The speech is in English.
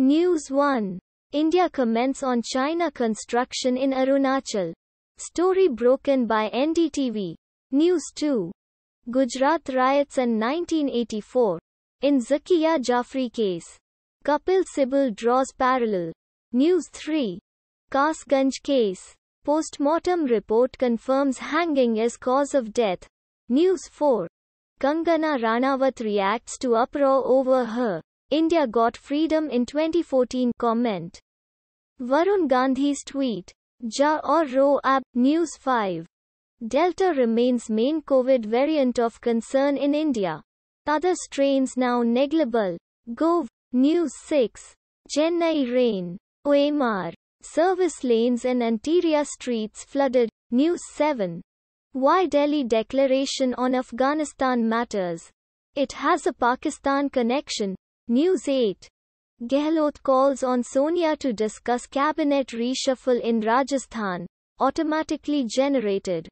News 1. India comments on China construction in Arunachal. Story broken by NDTV. News 2. Gujarat riots and 1984. In Zakia Jafri case. Kapil Sibal draws parallel. News 3. Kasganj case. Post-mortem report confirms hanging as cause of death. News 4. Kangana Ranaut reacts to uproar over her India got freedom in 2014 comment. Varun Gandhi's tweet. Ja or Ro Ab, News 5. Delta remains main COVID variant of concern in India. Other strains now negligible. Gov. News 6. Chennai rain. OMR. Service lanes and interior streets flooded. News 7. Why Delhi declaration on Afghanistan matters. It has a Pakistan connection. News 8. Gehlot calls on Sonia to discuss cabinet reshuffle in Rajasthan, automatically generated.